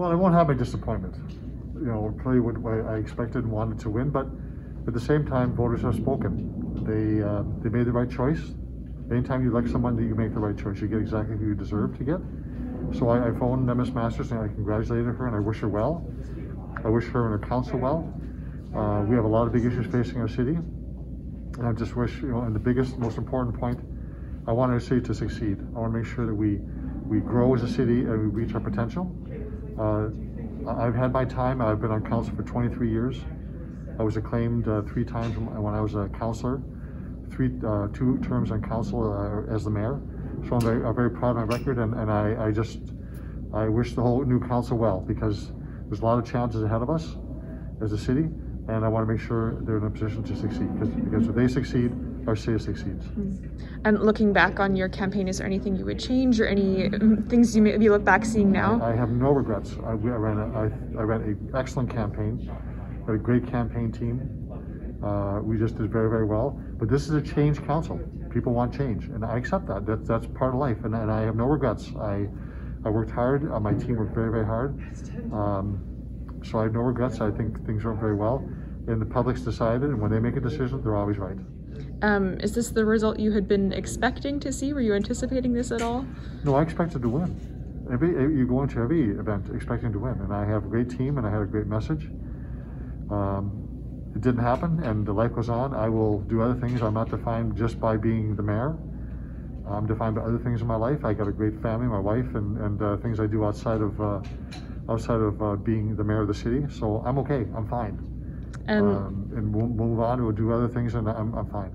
Well, I won't have my disappointment. You know, clearly what I expected and wanted to win, but at the same time, voters have spoken. They uh, they made the right choice. Anytime you elect someone, you make the right choice. You get exactly who you deserve to get. So I, I phoned Ms. Masters and I congratulated her and I wish her well. I wish her and her council well. Uh, we have a lot of big issues facing our city. And I just wish, you know, and the biggest, most important point, I want our city to succeed. I want to make sure that we, we grow as a city and we reach our potential. Uh, I've had my time. I've been on council for 23 years. I was acclaimed uh, three times when I was a councilor, three, uh, two terms on council uh, as the mayor. So I'm very, I'm very proud of my record, and, and I, I just I wish the whole new council well because there's a lot of challenges ahead of us as a city, and I want to make sure they're in a position to succeed because, because if they succeed, our city succeeds. And looking back on your campaign, is there anything you would change or any um, things you maybe look back seeing now? I, I have no regrets. I, I ran a, I, I ran an excellent campaign, had a great campaign team. Uh, we just did very, very well. But this is a change council. People want change, and I accept that. That's that's part of life, and, and I have no regrets. I I worked hard. Uh, my team worked very, very hard. Um, so I have no regrets. I think things went very well, and the public's decided. And when they make a decision, they're always right. Um, is this the result you had been expecting to see? Were you anticipating this at all? No, I expected to win. Every you go into every event expecting to win, and I have a great team, and I had a great message. Um, it didn't happen, and the life goes on. I will do other things. I'm not defined just by being the mayor. I'm defined by other things in my life. I got a great family, my wife, and and uh, things I do outside of uh, outside of uh, being the mayor of the city. So I'm okay. I'm fine. And Um, and move on. We'll do other things, and I'm I'm fine.